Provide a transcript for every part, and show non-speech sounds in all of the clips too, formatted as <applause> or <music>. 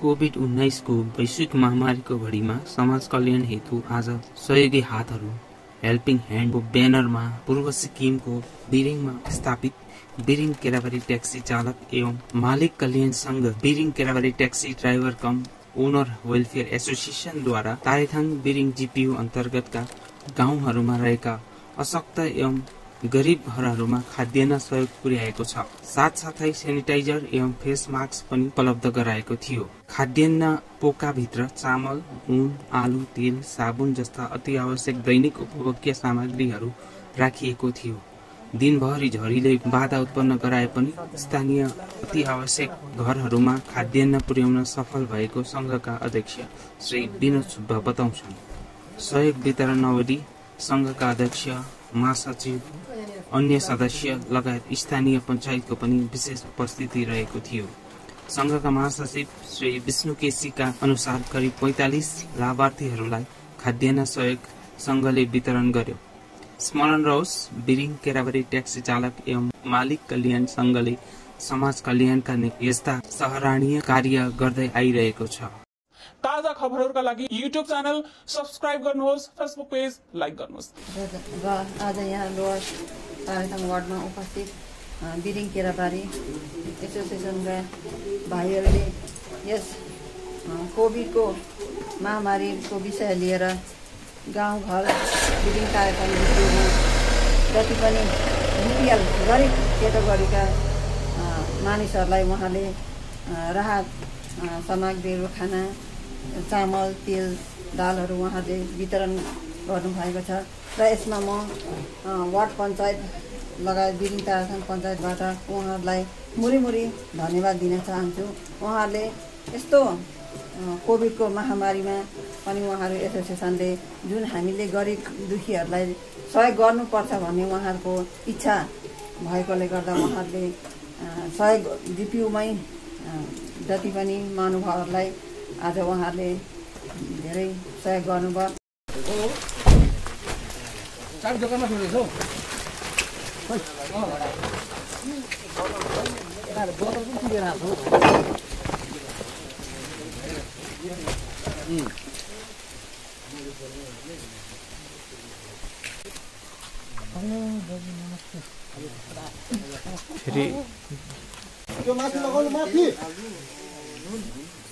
Covid उन्नाइसको वैश्विक महामारीको घडीमा समाज कल्याण हेतु आज सहयोगी हातहरू हेल्पिङ ह्यान्डको ब्यानरमा पूर्व सिक्किमको बिरिङमा स्थापित बिरिङ केराबारी ट्याक्सी चालक एवं मालिक कल्याण सङ्घ Biring Kerabari taxi driver cum owner welfare एसोसिएसनद्वारा Tarethang Biring GPU अन्तर्गतका गाउँहरूमा रहेका अशक्त एवं गरिब घरहरूमा खाद्यान्न सहयोग पुर्याएको छ। साथसाथै सेनिटाइजर एवं फेस मास्क पनि उपलब्ध गराएको थियो। खाद्यान्न पोकाभित्र चामल नुन आलु तेल साबुन जस्ता अति आवश्यक दैनिक उपभोग्य सामग्रीहरू राखिएको थियो। दिनभरि झरीले बाधा उत्पन्न गराए पनि स्थानीय अति आवश्यक घरहरूमा खाद्यान्न पुर्याउन सफल भएको सङ्घका अध्यक्ष श्री विनोद सुब्बा बताउँछन्। सहयोग वितरण अवधि सङ्घका अध्यक्ष महासचिव अन्य सदस्य लगायत स्थानीय पञ्चायतको पनि विशेष उपस्थिति रहेको थियो। सङ्घका महासचिव श्री विष्णु केसीका अनुसार करिब पैँतालिस लाभार्थीहरूलाई खाद्यान्न सहयोग सङ्घले वितरण गर्यो। स्मरण रहोस् बिरिङ केराबारी ट्याक्सी चालक एवं मालिक कल्याण सङ्घले समाज कल्याणका यस्ता सराहनीय कार्य गर्दै आइरहेको छ। ताजा खबरहरूका लागि युट्युब च्यानल सब्सक्राइब गर्नुहोस् फेसबुक पेज लाइक गर्नुहोस्। र आज यहाँ लोवर तारेथाङ वार्डमा उपस्थित बिरिङ केराबारी एसोसिएसनका भाइहरूले यस कोभिडको महामारीको विषय लिएर गाउँघर बिरिङ भित्रिमा जति पनि बिपिएल गरिब क्याटेगोरीका मानिसहरूलाई उहाँले राहत सामग्रीहरू खाना चामल तेल दालहरू उहाँले वितरण गर्नुभएको छ र यसमा म वार्ड पञ्चायत लगायत बिरिङ ताराथाङ पञ्चायतबाट उहाँहरूलाई मुरीमुरी धन्यवाद दिन चाहन्छु। उहाँहरूले यस्तो कोभिडको महामारीमा पनि उहाँहरू एसोसिएसनले जुन हामीले गरिब दुखीहरूलाई सहयोग गर्नुपर्छ भन्ने उहाँहरूको इच्छा भएकोले गर्दा उहाँहरूले सहयोग जिपियुमै जति पनि महानुभावहरूलाई आज उहाँहरूले धेरै सहयोग गर्नुभयो। दोकानमा फेरि माथि लगाउनु माथि।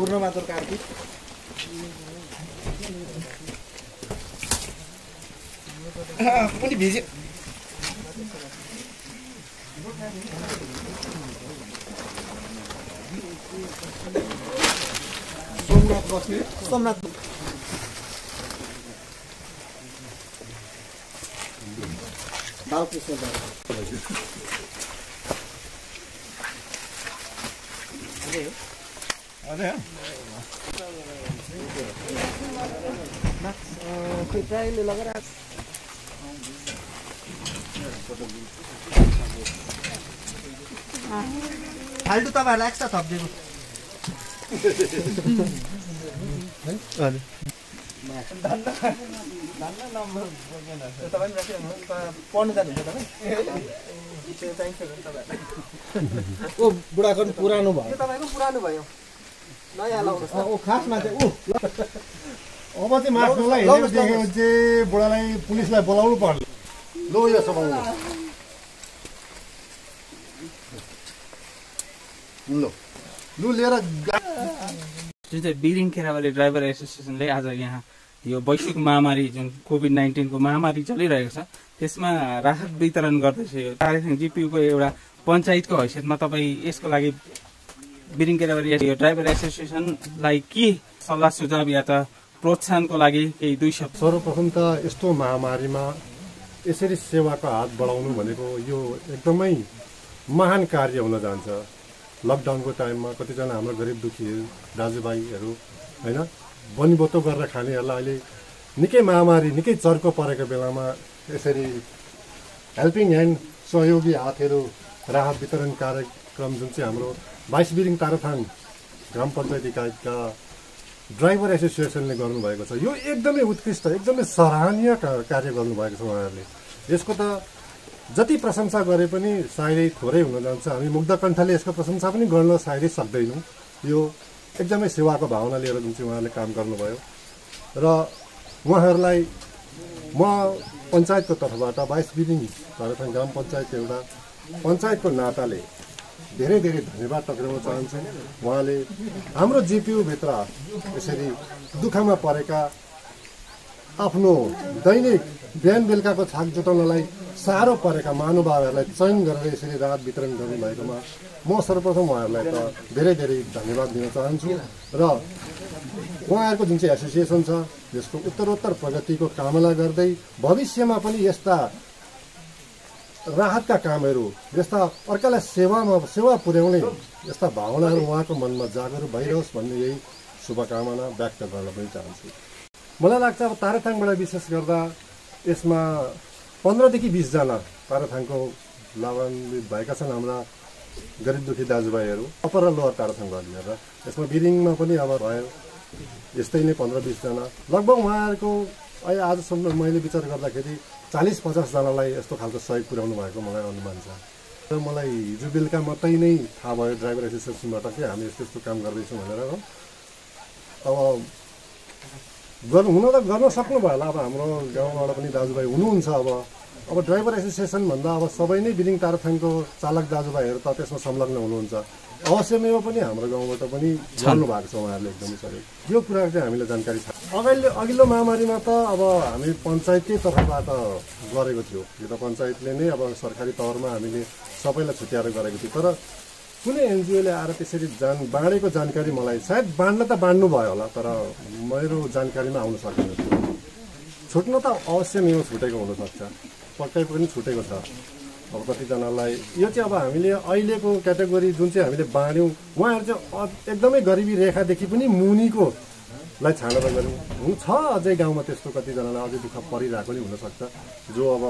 पूर्णमात्र कार्तिक पनि भिज्यो सोमनाथ बस्ने सोमनाथ बालकृष्ण खुट्राले लगाएर फाल्टु तपाईँहरूलाई एक्स्ट्रा थपिदिएको पढ्नु जानुहुन्छ तपाईँ ओ बुढाको पुरानो भयो तपाईँको पुरानो भयो खासमा चाहिँ ऊ <laughs> अब चाहिँ हेरेको देखेको चाहिँ बुढालाई पुलिसलाई बोलाउनु पर्ने। लो यो ल। लु लिएर जुन चाहिँ बिरिङ केराबारी ड्राइभर एसोसिएसनले आज यहाँ यो वैश्विक महामारी जुन कोभिड नाइन्टिनको महामारी चलिरहेको छ त्यसमा राहत वितरण गर्दैछ यो। तारेथाङ जिपियुको एउटा पञ्चायतको हैसियतमा तपाईँ यसको लागि बिरिङ केराबारी यो ड्राइभर एसोसिएसनलाई के सल्लाह सुझाव या त प्रोत्साहनको लागि केही दुई शब्द? सर्वप्रथम त यस्तो महामारीमा यसरी सेवाको हात बढाउनु भनेको यो एकदमै महान कार्य हुन जान्छ। लकडाउनको टाइममा कतिजना हाम्रो गरिब दुखीहरू दाजुभाइहरू होइन बनिबोतो गरेर खानेहरूलाई अहिले निकै महामारी निकै चर्को परेको बेलामा यसरी हेल्पिङ ह्यान्ड सहयोगी हातहरू राहत वितरण कार्यक्रम जुन चाहिँ हाम्रो बाइस बिरिङ ताराथाङ ग्राम पञ्चायत इकाइका ड्राइभर एसोसिएसनले गर्नुभएको छ। यो एकदमै उत्कृष्ट एकदमै सराहनीय कार्य गर्नुभएको छ उहाँहरूले। यसको त जति प्रशंसा गरे पनि सायदै थोरै हुन जान्छ। हामी मुग्ध कण्ठले यसको प्रशंसा पनि गर्न सायदै सक्दैनौँ। यो एकदमै सेवाको भावना लिएर जुन चाहिँ उहाँहरूले काम गर्नुभयो। र उहाँहरूलाई म पञ्चायतको तर्फबाट बाइस बिदिङ धरथाङ ग्राम पञ्चायतको एउटा पञ्चायतको नाताले धेरै धेरै धन्यवाद टक्राउन चाहन्छु। उहाँले हाम्रो जिपियुभित्र यसरी दुःखमा परेका आफ्नो दैनिक बिहान बेलुकाको छाक जुटाउनलाई साह्रो परेका महानुभावहरूलाई चयन गरेर यसरी राहत वितरण गर्नुभएकोमा म सर्वप्रथम उहाँहरूलाई त धेरै धेरै धन्यवाद दिन चाहन्छु र उहाँहरूको जुन चाहिँ एसोसिएसन छ यसको उत्तरोत्तर प्रगतिको कामना गर्दै भविष्यमा पनि यस्ता राहतका कामहरू यस्ता अर्कालाई सेवामा सेवा पुर्याउने यस्ता भावनाहरू उहाँको मनमा जागरुक भइरहोस् भन्ने यही शुभकामना व्यक्त गर्न पनि चाहन्छु। मलाई लाग्छ अब ताराथाङबाट विशेष गर्दा यसमा पन्ध्रदेखि बिसजना ताराथाङको लाभान्वित भएका छन् हाम्रा गरिब दुखी दाजुभाइहरू। अप्पर र लोवर ताराथाङ गरेर यसमा बिरिङमा पनि अब भयो। यस्तै नै पन्ध्र बिसजना। लगभग उहाँहरूको अहिले आजसम्म मैले विचार गर्दाखेरि चालिस पचासजनालाई यस्तो खालको सहयोग पुर्याउनु भएको मलाई अनुमान छ। र मलाई हिजो बेलुका मात्रै नै थाहा भयो ड्राइभर एसोसिएसनबाट कि हामी यस्तो यस्तो काम गर्दैछौँ भनेर हो। अब गर्नु हुन त गर्न सक्नुभयो होला। अब हाम्रो गाउँबाट पनि दाजुभाइ हुनुहुन्छ अब। अब ड्राइभर एसोसिएसन भन्दा अब सबै नै बिलिङ ताराथाङको चालक दाजुभाइहरू त त्यसमा संलग्न हुनुहुन्छ। अवश्यमेव पनि हाम्रो गाउँबाट पनि गर्नु भएको छ उहाँहरूले एकदमै सहयोग यो कुराको चाहिँ हामीलाई जानकारी छ। अगाडि अघिल्लो महामारीमा त अब हामी पञ्चायतकै तर्फबाट गरेको थियो। यो त पञ्चायतले नै अब सरकारी तवरमा हामीले सबैलाई छुट्याएर गरेको थियो। तर कुनै एनजिओले आएर त्यसरी जान बाँडेको जानकारी मलाई सायद बाँड्न त बाँड्नु भयो होला तर मेरो जानकारीमा आउन सकेन। थियो छुट्न त अवश्य मेरो छुटेको हुनसक्छ। पक्कै पनि छुटेको छ। अब कतिजनालाई यो चाहिँ अब हामीले अहिलेको क्याटेगोरी जुन चाहिँ हामीले बाँड्यौँ उहाँहरू चाहिँ एकदमै गरिबी रेखादेखि पनि मुनिको लाई छानेर गऱ्यौँ हुन छ अझै गाउँमा त्यस्तो कतिजनालाई अझै दुःख परिरहेको नि हुनसक्छ। जो अब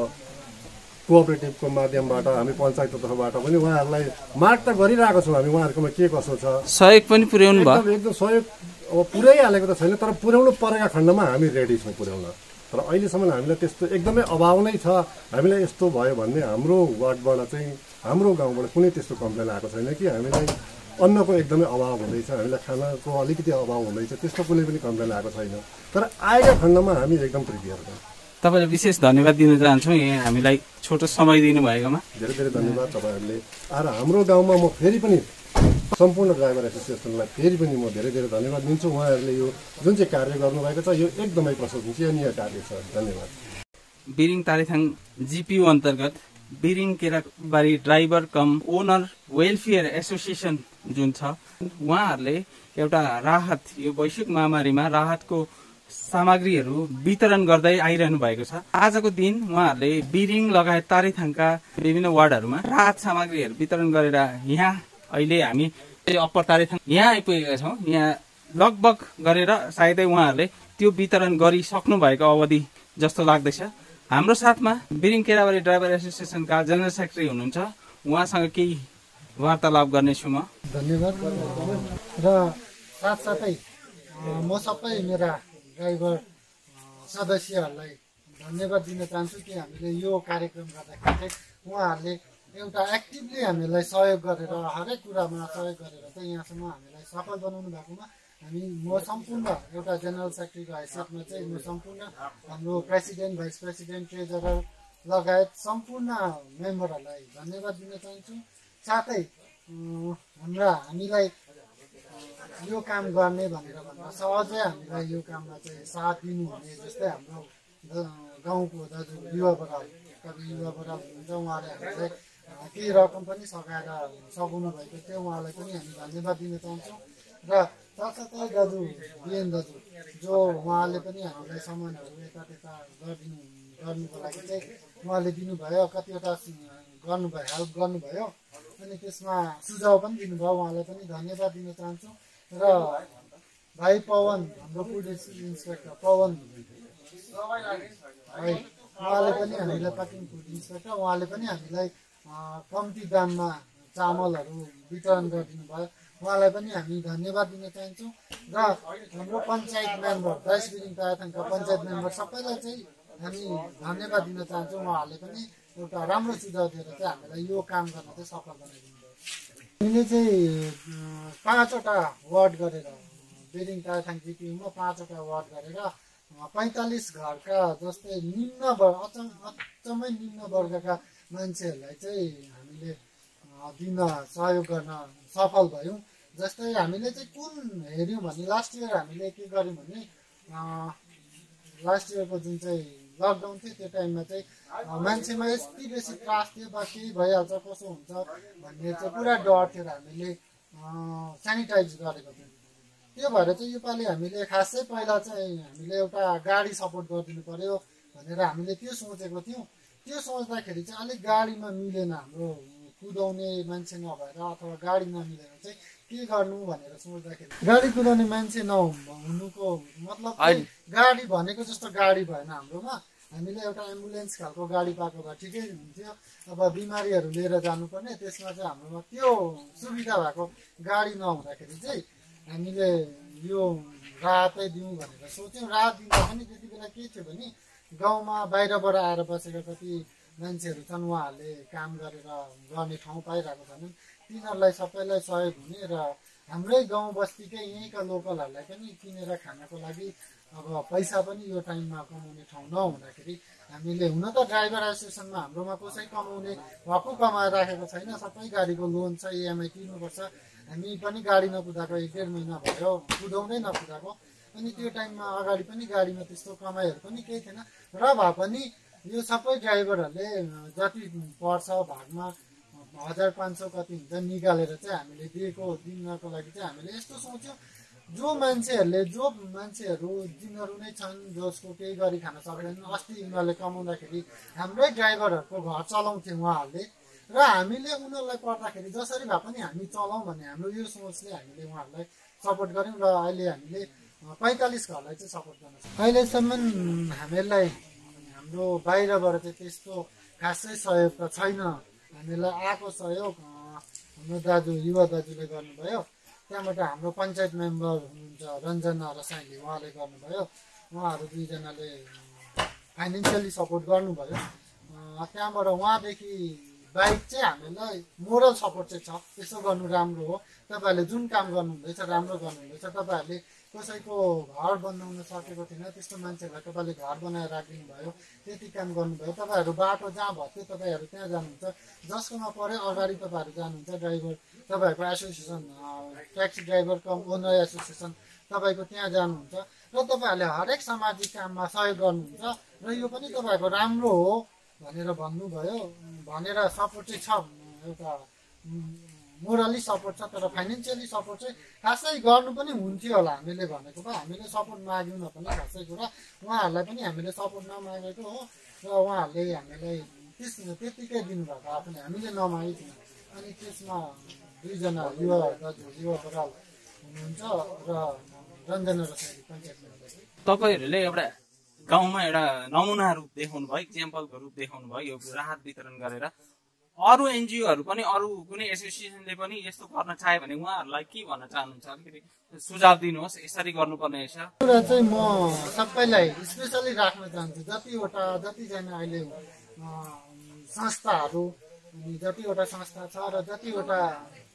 कोअपरेटिभको माध्यमबाट हामी पञ्चायतको तर्फबाट पनि उहाँहरूलाई माग त गरिरहेको छौँ हामी उहाँहरूकोमा के कसो छ? सहयोग पनि पुर्याउनु भयो। एकदम सहयोग अब पुर्याइहालेको त छैन तर पुर्याउनु परेका खण्डमा हामी रेडी छौँ पुर्याउन। तर अहिलेसम्म हामीलाई त्यस्तो एकदमै अभाव नै छ। हामीलाई यस्तो भयो भन्ने हाम्रो वार्डबाट चाहिँ हाम्रो गाउँबाट कुनै त्यस्तो कम्प्लेन आएको छैन कि हामीलाई अन्नको एकदमै अभाव हुँदैछ हामीलाई खानाको अलिकति अभाव हुँदैछ त्यस्तो कुनै पनि कम्प्लेन आएको छैन। तर आएका खण्डमा हामी एकदम प्रिपेयर छौँ। तपाईँलाई विशेष धन्यवाद दिन चाहन्छौँ यहाँ हामीलाई छोटो समय दिनुभएकोमा। धेरै धेरै धन्यवाद तपाईँहरूले। आएर हाम्रो गाउँमा म फेरि पनि सम्पूर्ण ड्राइभर एसोसिएसनलाई फेरि पनि म धेरै धेरै धन्यवाद दिन्छु। उहाँहरूले यो जुन चाहिँ कार्य गर्नुभएको छ यो एकदमै प्रशंसनीय कार्य छ। धन्यवाद। बिरिङ तारेथाङ जिपियु अन्तर्गत Biring Kerabari driver cum owner welfare association जुन छ। उहाँहरूले एउटा राहत यो वैश्विक महामारीमा राहतको सामग्रीहरू वितरण गर्दै आइरहनु भएको छ। आजको दिन उहाँहरूले बिरिङ लगायत तारेथाङका विभिन्न वार्डहरूमा राहत सामग्रीहरू वितरण गरेर यहाँ अहिले हामी अप्पर तारेथाङ यहाँ आइपुगेका छौँ। यहाँ लगभग गरेर सायदै उहाँहरूले त्यो वितरण गरिसक्नु भएको अवधि जस्तो लाग्दैछ। हाम्रो साथमा बिरिङ केराबारी ड्राइभर एसोसिएसनका जेनरल सेक्रेटरी हुनुहुन्छ। उहाँसँग केही वार्तालाप गर्नेछु म। धन्यवाद। र साथसाथै म सबै मेरा ड्राइभर सदस्यहरूलाई धन्यवाद दिन चाहन्छु कि हामीले यो कार्यक्रम गर्दाखेरि चाहिँ उहाँहरूले एउटा एक्टिभली हामीलाई सहयोग गरेर हरेक कुरामा सहयोग गरेर चाहिँ यहाँसम्म हामीलाई सफल बनाउनु भएकोमा हामी म सम्पूर्ण एउटा जेनरल सेक्रेटरीको हैसियतमा चाहिँ म सम्पूर्ण हाम्रो प्रेसिडेन्ट भाइस प्रेसिडेन्ट ट्रेजरर लगायत सम्पूर्ण मेम्बरहरूलाई धन्यवाद दिन चाहन्छु। साथै हाम्रा हामीलाई यो काम गर्ने भनेर भन्दा सहजै हामीलाई यो काममा चाहिँ साथ दिनुहुने जस्तै हाम्रो गाउँको दाजु युवा बराल कवि युवा बराल हुनुहुन्छ उहाँले हामीलाई केही रकम पनि सघाएर सघाउनु भएको थियो उहाँलाई पनि हामी धन्यवाद दिन चाहन्छौँ। र साथसाथै दाजु बिएन दाजु जो उहाँले पनि हामीलाई सामानहरू यता त्यता गरिदिनु गर्नुको लागि चाहिँ उहाँले दिनुभयो कतिवटा गर्नुभयो हेल्प गर्नुभयो। अनि त्यसमा सुझाव पनि दिनुभयो उहाँलाई पनि धन्यवाद दिन चाहन्छु। र भाइ पवन हाम्रो पुलिस इन्सपेक्टर पवन। भाइ उहाँले पनि हामीलाई पाकिङ फुड इन्सपेक्टर उहाँले पनि हामीलाई कम्ती दाममा चामलहरू वितरण गरिदिनु भयो उहाँलाई पनि हामी धन्यवाद दिन चाहन्छौँ। र हाम्रो पञ्चायत मेम्बर दाइसबिरिङ पायाथाङका पञ्चायत मेम्बर सबैलाई चाहिँ हामी धन्यवाद दिन चाहन्छौँ। उहाँहरूले पनि एउटा राम्रो सुझाव दिएर चाहिँ हामीलाई यो काम गर्न चाहिँ सफल बनाइदिनु भयो हामीले चाहिँ पाँचवटा वार्ड गरेर बेरिङ पायाथाङ जिपियुमा पाँचवटा वार्ड गरेर पैँतालिस घरका जस्तै निम्न वर्ग अचम अचम्मै निम्न वर्गका मान्छेहरूलाई चाहिँ हामीले दिन सहयोग गर्न सफल भयौँ। जस्तै हामीले चाहिँ कुन हेऱ्यौँ भने लास्ट इयर हामीले के गर्यौँ भने लास्ट इयरको जुन चाहिँ लकडाउन थियो त्यो टाइममा चाहिँ मान्छेमा यति बेसी त्रास थियो बा केही भइहाल्छ कसो हुन्छ भन्ने चाहिँ पुरा डर थियो र हामीले सेनिटाइज गरेको थियौँ। त्यो भएर चाहिँ योपालि हामीले खासै पहिला चाहिँ हामीले एउटा गाडी सपोर्ट गरिदिनु पर्यो भनेर हामीले त्यो सोचेको थियौँ। त्यो सोच्दाखेरि चाहिँ अलिक गाडीमा मिलेन हाम्रो कुदाउने मान्छे नभएर अथवा गाडी नमिलेर चाहिँ के गर्नु भनेर सोच्दाखेरि। गाडी कुदाउने मान्छे नहुनुको मतलब गाडी भनेको जस्तो गाडी भएन हाम्रोमा। हामीले एउटा एम्बुलेन्स खालको गाडी पाएको भए ठिकै हुन्थ्यो अब बिमारीहरू लिएर जानुपर्ने त्यसमा चाहिँ हाम्रोमा त्यो सुविधा भएको गाडी नहुँदाखेरि चाहिँ हामीले यो राहतै दिउँ भनेर सोच्यौँ। राहत दिँदा पनि त्यति बेला के थियो भने गाउँमा बाहिरबाट आएर बसेका कति मान्छेहरू छन् उहाँहरूले काम गरेर गर्ने ठाउँ पाइरहेको छन् तिनीहरूलाई सबैलाई सहयोग हुने र हाम्रै गाउँ बस्तीकै यहीँका लोकलहरूलाई पनि किनेर खानको लागि अब पैसा पनि यो टाइममा कमाउने ठाउँ नहुँदाखेरि हामीले हुन त ड्राइभर एसोसिएसनमा हाम्रोमा कसै कमाउने भक्कु कमाएर राखेको छैन सबै गाडीको लोन छ इएमआई तिर्नुपर्छ। हामी पनि गाडी नकुदाएको एक डेढ महिना भयो कुदाउनै नकुदाएको अनि त्यो टाइममा अगाडि पनि गाडीमा त्यस्तो कमाइहरू पनि केही थिएन। र भए पनि यो सबै ड्राइभरहरूले जति पर्छ भागमा हजार पाँच सौ कति हुन्छ निकालेर चाहिँ हामीले दिएको दिनको लागि चाहिँ हामीले यस्तो सोच्यौँ। जो मान्छेहरूले जो मान्छेहरू जिनहरू नै छन् जसको केही गरी खान सक्दैन अस्ति उनीहरूले कमाउँदाखेरि हाम्रै ड्राइभरहरूको घर चलाउँथे उहाँहरूले र हामीले उनीहरूलाई पर्दाखेरि जसरी भए पनि हामी चलाउँ भन्ने हाम्रो यो सोचले हामीले उहाँहरूलाई सपोर्ट गऱ्यौँ र अहिले हामीले पैँतालिस घरलाई चाहिँ सपोर्ट गर्न अहिलेसम्म हामीहरूलाई हाम्रो बाहिरबाट चाहिँ त्यस्तो खासै सहयोग त छैन। हामीलाई आएको सहयोग हाम्रो दाजु युवा दाजुले गर्नुभयो। त्यहाँबाट हाम्रो पञ्चायत मेम्बर हुनुहुन्छ रञ्जना रसाइली उहाँले गर्नुभयो। उहाँहरू दुईजनाले फाइनेन्सियली सपोर्ट गर्नुभयो। त्यहाँबाट उहाँदेखि बाहेक चाहिँ हामीलाई मोरल सपोर्ट चाहिँ छ। त्यसो गर्नु राम्रो हो। तपाईँहरूले जुन काम गर्नुहुँदैछ राम्रो गर्नुहुँदैछ। तपाईँहरूले कसैको घर बनाउन सकेको थिएन त्यस्तो मान्छेहरूलाई तपाईँले घर बनाएर राखिदिनु भयो त्यति काम गर्नुभयो तपाईँहरू बाटो जहाँ भयो तपाईँहरू त्यहाँ जानुहुन्छ। जसकोमा पऱ्यो अगाडि तपाईँहरू जानुहुन्छ ड्राइभर तपाईँहरूको association taxi driver cum owner association तपाईँको त्यहाँ जानुहुन्छ र तपाईँहरूले हरेक सामाजिक काममा सहयोग गर्नुहुन्छ र यो पनि तपाईँहरूको राम्रो हो भनेर भन्नुभयो भनेर सपोर्ट छ। एउटा मोरली सपोर्ट छ तर फाइनेन्सियली सपोर्ट चाहिँ खासै गर्नु पनि हुन्थ्यो होला हामीले भनेको भए हामीले सपोर्ट माग्यौँ न पनि खासै कुरा। उहाँहरूलाई पनि हामीले सपोर्ट नमागेको हो र उहाँहरूले हामीलाई त्यस त्यत्तिकै दिनुभएको आफूले हामीले नमागेको अनि त्यसमा दुईजना युवा युवा बराल हुनुहुन्छ र रञ्जना रसाइली पञ्चायत तपाईँहरूले एउटा गाउँमा एउटा नमुना रूप देखाउनु भयो इक्जाम्पलको रूप देखाउनु भयो यो राहत वितरण गरेर अरू एनजिओहरू पनि अरू कुनै एसोसिएसनले पनि यस्तो गर्न चाह्यो भने उहाँहरूलाई के भन्न चाहनुहुन्छ? अलिकति सुझाव दिनुहोस् यसरी गर्नुपर्ने रहेछ। कुरा चाहिँ म सबैलाई स्पेसली राख्न चाहन्छु जतिवटा जतिजना अहिले संस्थाहरू जतिवटा संस्था छ र जतिवटा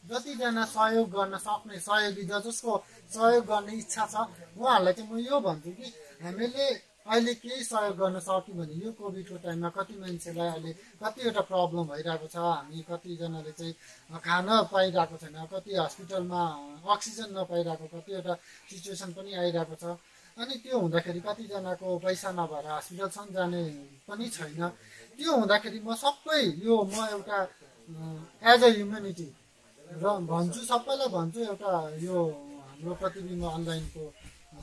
जतिजना सहयोग गर्न सक्ने सहयोगी ज जसको सहयोग गर्ने इच्छा छ उहाँहरूलाई चाहिँ म यो भन्छु कि हामीले अहिले केही सहयोग गर्न सक्यौँ भने यो कोभिडको टाइममा कति मान्छेलाई अहिले कतिवटा प्रब्लम भइरहेको छ हामी कतिजनाले चाहिँ खान पाइरहेको छैन कति हस्पिटलमा अक्सिजन नपाइरहेको कतिवटा सिचुएसन पनि आइरहेको छ। अनि त्यो हुँदाखेरि कतिजनाको पैसा नभएर हस्पिटलसम्म जाने पनि छैन। त्यो हुँदाखेरि म सबै यो म एउटा एज अ ह्युमेनिटी र भन्छु सबैलाई भन्छु एउटा यो हाम्रो प्रतिबिम्ब अनलाइनको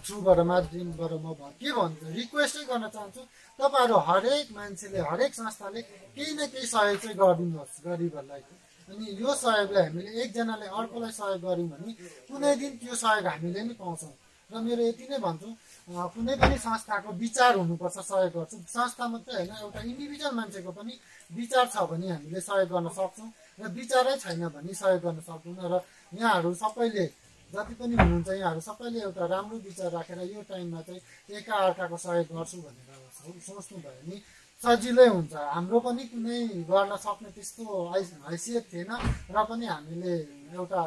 थ्रुबाट माध्यमबाट म के भन्छु? रिक्वेस्टै गर्न चाहन्छु। तपाईँहरू हरेक मान्छेले हरेक संस्थाले केही न केही सहयोग चाहिँ गरिदिनुहोस् गरिबहरूलाई। अनि यो सहयोगलाई हामीले एकजनाले अर्कोलाई सहयोग गऱ्यौँ भने कुनै दिन त्यो सहयोग हामीले नै पाउँछौँ। र मेरो यति नै भन्छु कुनै पनि संस्थाको विचार हुनुपर्छ सहयोग गर्छु। संस्था मात्रै होइन एउटा इन्डिभिजुअल मान्छेको पनि विचार छ भने हामीले सहयोग गर्न सक्छौँ। र विचारै छैन भने सहयोग गर्न सक्दैनौँ। र यहाँहरू सबैले जति पनि हुनुहुन्छ यहाँहरू सबैले एउटा राम्रो विचार राखेर यो टाइममा चाहिँ एका अर्काको सहयोग गर्छु भनेर सोच्नुभयो भने सजिलै हुन्छ। हाम्रो पनि कुनै गर्न सक्ने त्यस्तो हैस- हैसियत थिएन र पनि हामीले एउटा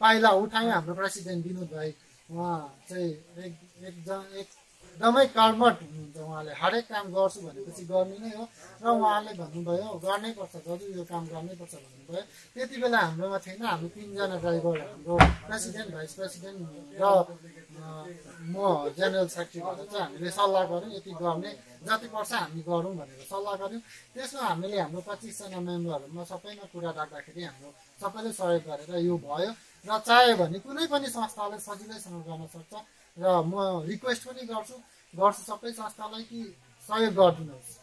पाइला उठायौँ। हाम्रो प्रेसिडेन्ट विनोद भाइ उहाँ चाहिँ एक एकजना एकदमै कर्मठ हुनुहुन्छ उहाँले। हरेक काम गर्छु भनेपछि गर्ने नै हो। र उहाँले भन्नुभयो गर्नै पर्छ दाजु यो काम गर्नै पर्छ भन्नुभयो। त्यति बेला हाम्रोमा थिएन। हामी तिनजना ड्राइभर हाम्रो प्रेसिडेन्ट भाइस प्रेसिडेन्ट र म जेनरल सेक्रेटरी भएर चाहिँ हामीले सल्लाह गऱ्यौँ। यति गर्ने जति पर्छ हामी गरौँ भनेर सल्लाह गऱ्यौँ। त्यसमा हामीले हाम्रो पच्चिसजना मेम्बरहरूमा सबैमा कुरा राख्दाखेरि हाम्रो सबैले सहयोग गरेर यो भयो। र चाह्यो भने कुनै पनि संस्थाले सजिलैसँग गर्न सक्छ। र म रिक्वेस्ट पनि गर्छु गर्छु सबै संस्थालाई कि सहयोग गरिदिनुहोस्।